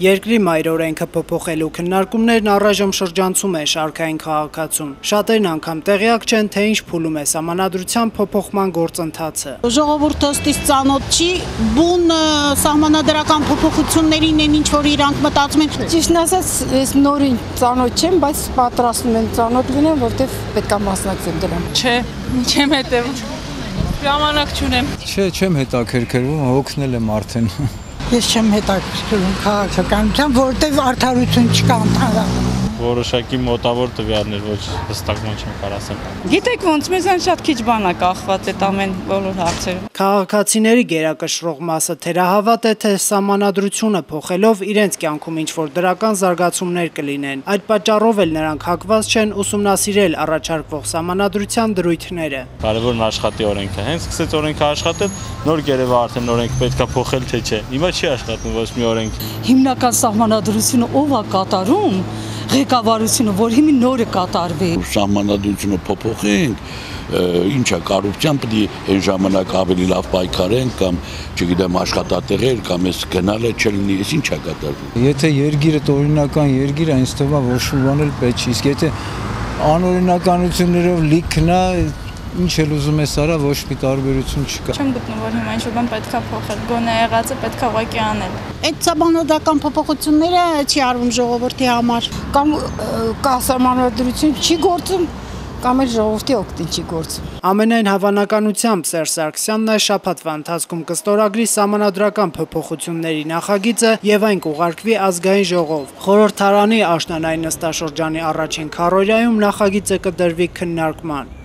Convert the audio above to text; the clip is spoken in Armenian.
Երկրի մայր օրենքը փոփոխելու քննարկումներն առայժմ շրջանցում է շարքային քաղաքացում։ Շատերն անգամ տեղյակ չեն, թե ինչ փուլում է համանadrության փոփոխման գործընթացը։ Ժողովուրդը ըստիս ծանոթ չի, բուն սահմանադրական փոփոխություններին են ինչ որ իրանք մտածում են։ Ճիշտն ասած, ես նորին ծանոթ չեմ, բայց պատրաստում եմ ծանոթ լինեմ, որտեվ պետքա մասնակցեմ դրան։ Չէ, չեմ հետևում։ Ժամանակ չունեմ։ Չէ, չեմ հետաքրքրվում, հոգնել եմ արդեն։ Ես չեմ հետաքրքրում քաղաքականությամբ, որտեղ արդարություն չկա ընդհանրապես որոշակի մոտավոր տվյալներ, ոչ հստակման չեմ կարող ասել։ Գիտեք ոնց մեզան շատ քիչ բան է կախված այդ ամեն բոլոր հարցերում։ Քաղաքացիների գերակշռող մասը թերահավատ է, թե համանadrությունը փոխելով իրենց կյանքում ինչ որ դրական զարգացումներ կլինեն։ Այդ պատճառով էլ նրանք հակված չեն ուսումնասիրել առաջարկվող համանadrության դրույթները։ Կարևորն աշխատի օրենքը։ Հենց սկսեց օրենքը աշխատել, նոր գերեվա արդեն օրենք պետքա փոխել թե չէ։ Հիմա չի աշխատում ոչ մի օրենք։ Հիմնական սահմանադրությունը ով է կատարում ղեկավարությունը, որ հիմի նորը կատարվի։ Սահմանադրությունը փոփոխենք, ինչա կառավարության պետք է այն ժամանակ ավելի լավ պայքարեն կամ չգիտեմ աշխատատեղեր կամ էս գնալը չլինի, էս ինչա կատարվում։ Եթե երգիրը օրինական երգիր է, ինձ թվում է ոչ մի բան էլ պետք չի, իսկ եթե անօրինականություններով լիքնա ինչ էլ ուզում ես արա ոչ մի տարբերություն չկա։ Չեմ գտնում, որ հիմա ինչ-որ բան պետքա փոխել։ Գոնե եղածը պետքա ուղղակի անել։ Այդ սահմանադրական փոփոխությունները չի արվում ժողովրդի համար։ Կամ կա սահմանադրություն չի գործում, կամ էլ ժողովրդի օգտին չի գործում։ Ամենայն հավանականությամբ Սերժ Սարգսյանն այս շաբաթվա ընթացքում կստորագրի համանadrական փոփոխությունների նախագիծը եւ այն կուղարկվի ազգային ժողով։ Խորհրդարանի աշնանային նստաշրջանի առաջին քարորիայում նախագիծը կդրվի քննարկման։